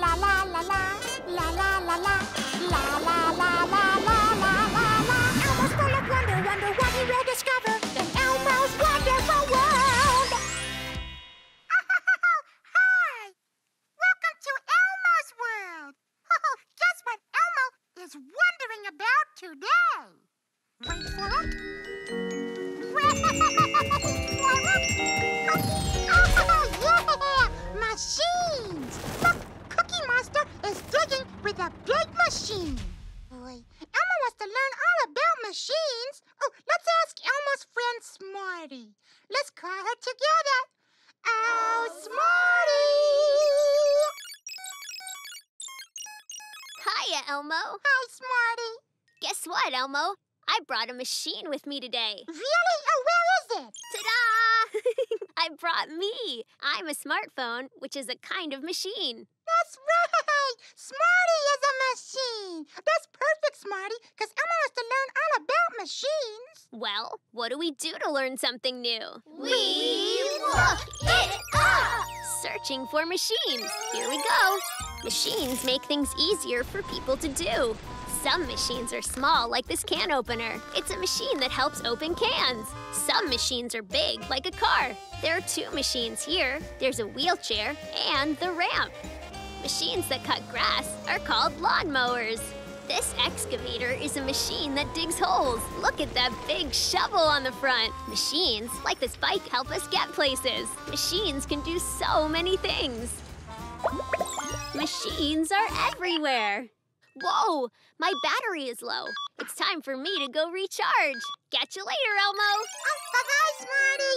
啦啦啦啦。What, Elmo? I brought a machine with me today. Really? Oh, where is it? Ta-da! I brought me. I'm a smartphone, which is a kind of machine. That's right! Smarty is a machine! That's perfect, Smarty, because Elmo wants to learn all about machines. Well, what do we do to learn something new? We look it up! Searching for machines. Here we go. Machines make things easier for people to do. Some machines are small, like this can opener. It's a machine that helps open cans. Some machines are big, like a car. There are two machines here. There's a wheelchair and the ramp. Machines that cut grass are called lawnmowers. This excavator is a machine that digs holes. Look at that big shovel on the front. Machines, like this bike, help us get places. Machines can do so many things. Machines are everywhere. Whoa, my battery is low. It's time for me to go recharge. Catch you later, Elmo. Oh, bye-bye, Smarty.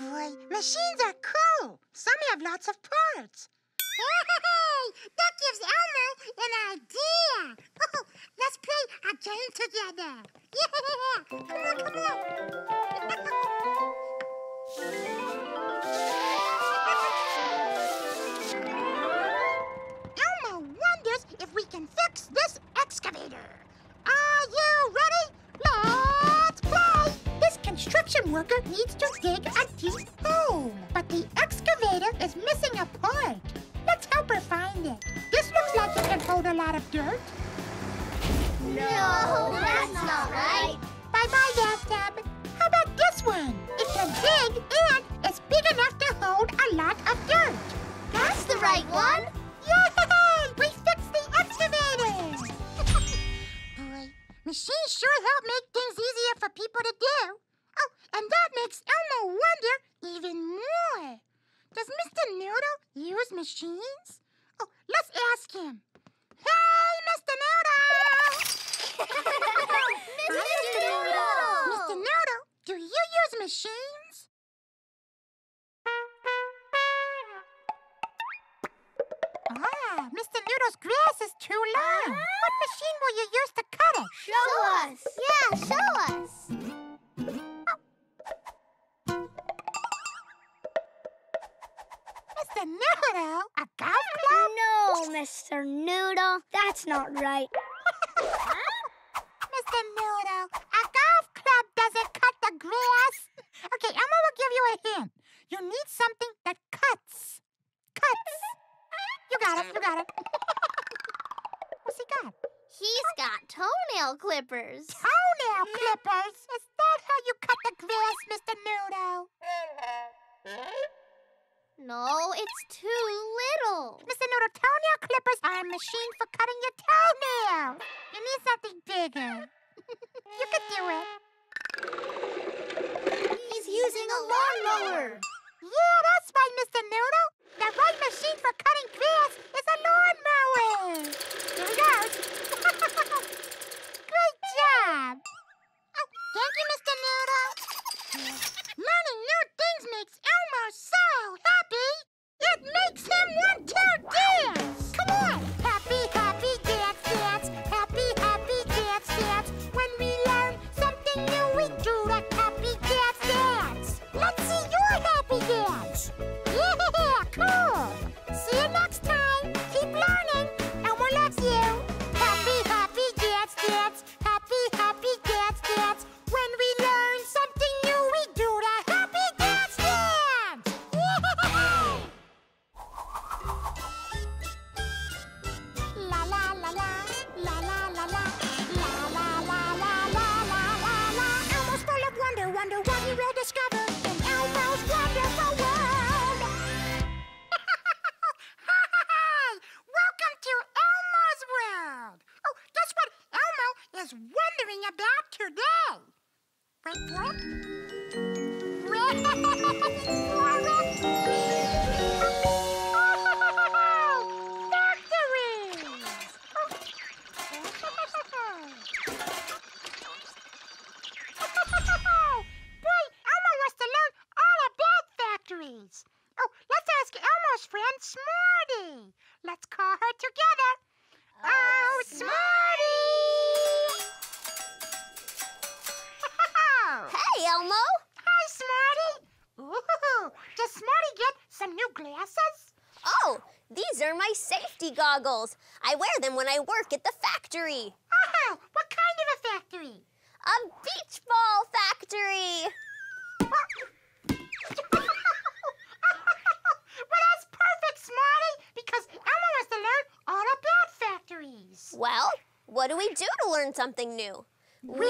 Boy, machines are cool. Some have lots of parts. Hey, that gives Elmo an idea. Oh, let's play a game together. Yeah, come on, come on. if we can fix this excavator. Are you ready? Let's play! This construction worker needs to dig a deep hole, but the excavator is missing a part. Let's help her find it. This looks like it can hold a lot of dirt. No, that's not right. Bye-bye, bathtub. How about this one? It can dig and it's big enough to hold a lot of dirt. That's the right one. Yay! Machines sure help make things easier for people to do. Oh, and that makes Elmo wonder even more. Does Mr. Noodle use machines? Oh, let's ask him. Hey, Mr. Noodle! Mr. Noodle! Mr. Noodle, do you use machines? Ah, Mr. Noodle's grass is too long. What machine will you use to cut it? Show us. Yeah, show us. Mr. Noodle, a golf club? No, Mr. Noodle. That's not right. Mr. Noodle, a golf club doesn't cut the grass. Okay, Elmo will give you a hint. You need something that cuts. Cuts. You got it, you got it. What's he got? He's got toenail clippers. Toenail clippers. Is that how you cut the grass, Mr. Noodle? No, it's too little. Mr. Noodle, toenail clippers are a machine for cutting your toenails. You need something bigger. you could do it. He's using a lawnmower. Yeah, that's right, Mr. my safety goggles. I wear them when I work at the factory. Oh, what kind of a factory? A beach ball factory! well, that's perfect, Smarty, because Elmo wants to learn all about factories. Well, what do we do to learn something new? We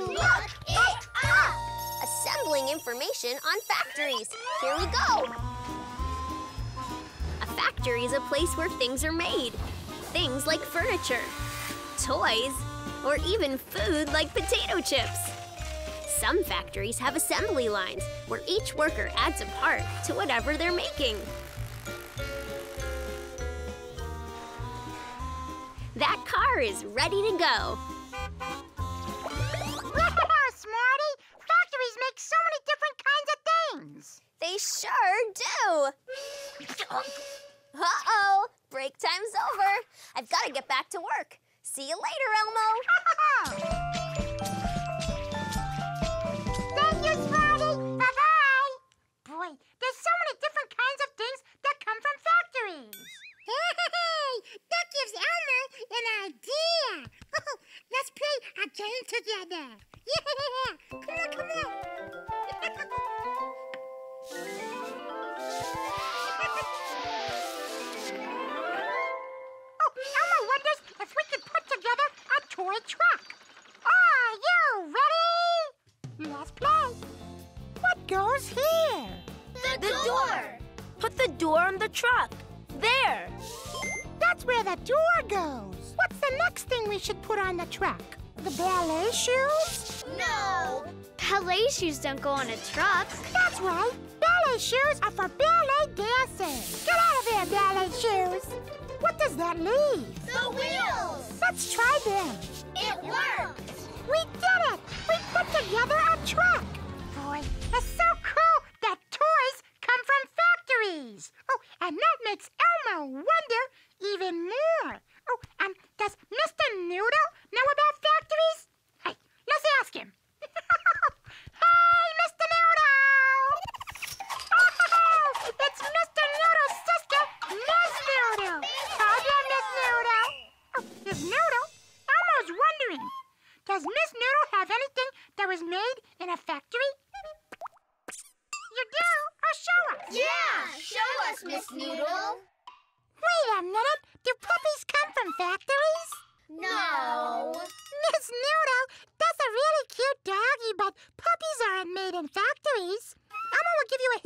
look it up. Assembling information on factories. Here we go. Factory is a place where things are made. Things like furniture, toys, or even food like potato chips. Some factories have assembly lines where each worker adds a part to whatever they're making. That car is ready to go. I've got to get back to work. See you later, Elmo. Thank you, Smarty. Bye-bye. Boy, there's so many different kinds of things that come from factories. Hey, that gives Elmo an idea. Let's play a game together. Yeah, come on, come on. Truck. Are you ready? Let's play. What goes here? The, door. Put the door on the truck. There. That's where the door goes. What's the next thing we should put on the truck? The ballet shoes? No. Ballet shoes don't go on a truck. That's right. Ballet shoes are for ballet dancing. Get ballet shoes. What does that leave? The wheels. Let's try them. It works. We did it! We put together a truck! Boy, it's so cool that toys come from factories! Oh, and that makes Elmo wonder even more. Oh, and does Mr. Noodle know about factories? Hey, let's ask him.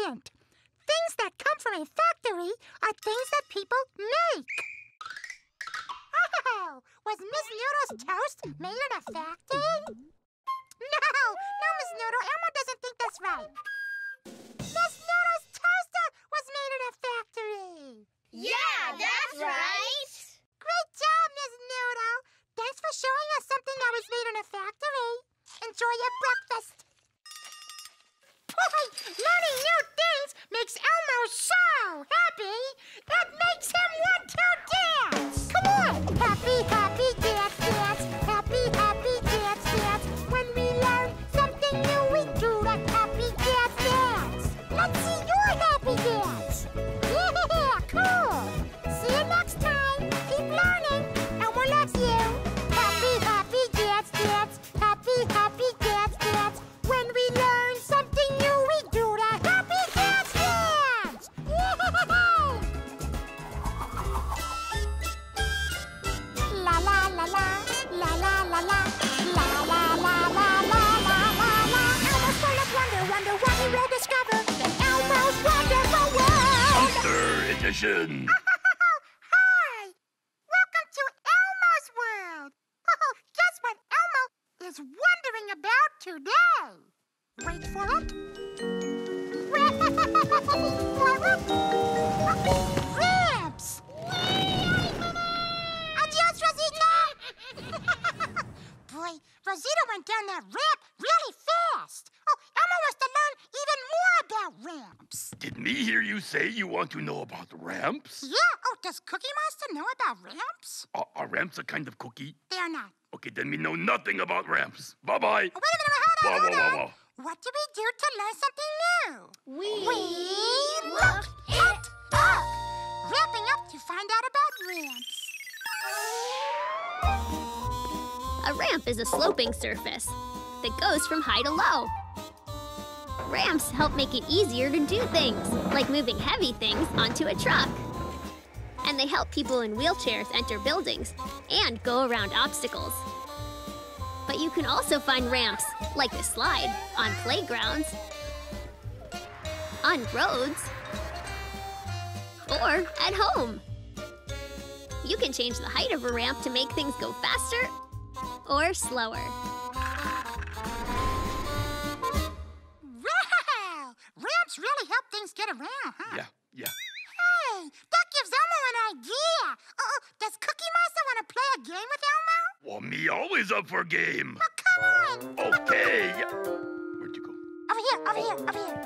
Will give you a hint. Things that come from a factory are things that people make. Oh, was Miss Noodle's toast made in a factory? No, no, Miss Noodle. Elmo doesn't think that's right. Miss Noodle's toaster was made in a factory. Yeah, that's right. Great job, Miss Noodle. Thanks for showing us something that was made in a factory. Enjoy your breakfast. Learning new things makes Elmo so happy. It makes him want to dance. Come on. Happy, happy, Today. Wait for it. Ribs! Adios, Rosita! Boy, Rosita went down that ramp really fast. Oh, Elmo wants to learn even more about ramps. Did me hear you say you want to know about ramps? Yeah, does Cookie Monster know about ramps? Uh, uh, are, are ramps a kind of cookie? They are not. Okay, then we know nothing about ramps. Bye bye. Oh, wait a minute. Hold on. Whoa, hold whoa, on. whoa, whoa. What do we do to learn something new? We, We look it up. Ramping up to find out about ramps. A ramp is a sloping surface that goes from high to low. Ramps help make it easier to do things, like moving heavy things onto a truck. And they help people in wheelchairs enter buildings and go around obstacles. But you can also find ramps, like the slide, on playgrounds, on roads, or at home. You can change the height of a ramp to make things go faster or slower. Wow! Ramps really help things get around, huh? Yeah, yeah. Hey, that gives Elmo an idea. Uh, does Cookie Monster want to play a game with Elmo? Well, me always up for game. Oh, come on. Okay. Where'd you go? Over here, over here, over here.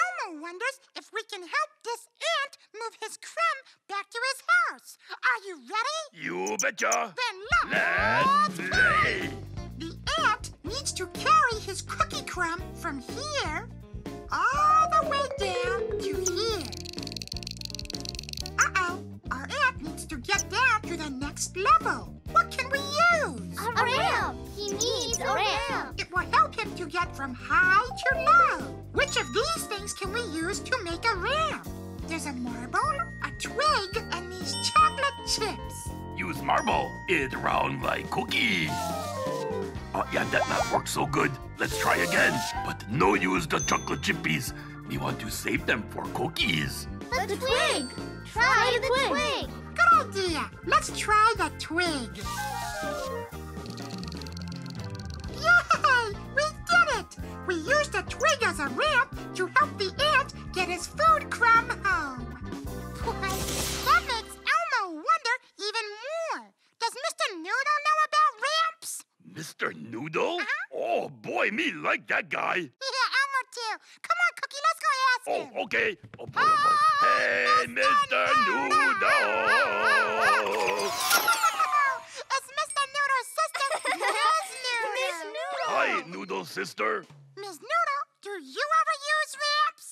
Elmo wonders if we can help this ant move his crumb back to his house. Are you ready? You betcha. Then look. Let's play. The from high to low. Which of these things can we use to make a ramp? There's a marble, a twig, and these chocolate chips. Use marble. It's round like cookie. Oh, yeah, that not work so good. Let's try again. But no use the chocolate chippies. We want to save them for cookies. The twig. Try the twig. Good idea. Let's try the twig. The twig as a ramp to help the ant get his food crumb home. That makes Elmo wonder even more. Does Mr. Noodle know about ramps? Mr. Noodle? Uh-huh. Oh, boy, me like that guy. Yeah, Elmo too. Come on, Cookie, let's go ask Oh, him. okay. Oh, boy, oh, boy. Hey, Mr. Noodle! it's Mr. Noodle's sister, Miss Noodle. Hi, Noodle sister. Miss Noodle, do you ever use ramps?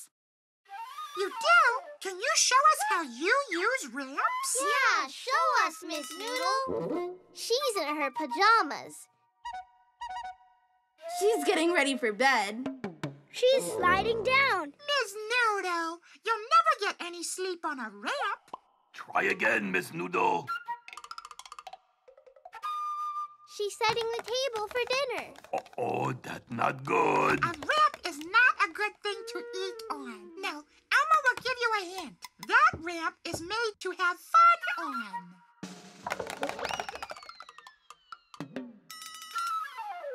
You do? Can you show us how you use ramps? Yeah, show us, Miss Noodle. She's in her pajamas. She's getting ready for bed. She's sliding down. Miss Noodle, you'll never get any sleep on a ramp. Try again, Miss Noodle. She's setting the table for dinner. Oh, oh, that's not good. A ramp is not a good thing to eat on. No, Elmo will give you a hint. That ramp is made to have fun on.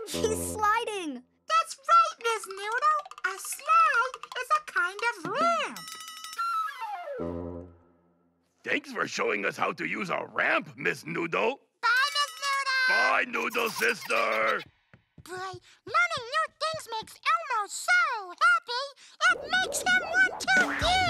She's sliding. That's right, Miss Noodle. A slide is a kind of ramp. Thanks for showing us how to use a ramp, Miss Noodle. Bye, Noodle. Sister. Boy, learning new things makes Elmo so happy, it makes him want to dance.